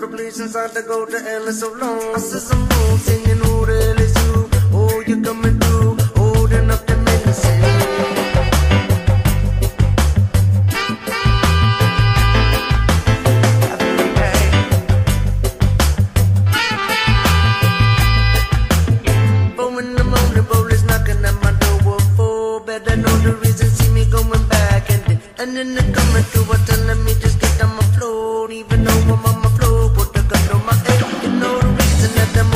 the place inside to go to LA so long. I said some moon singing, oh, the LSU. Oh, you're coming through. holding up the make me. And then they're coming through, telling me just get on my floor, even though my mama got no my. You know the reason that them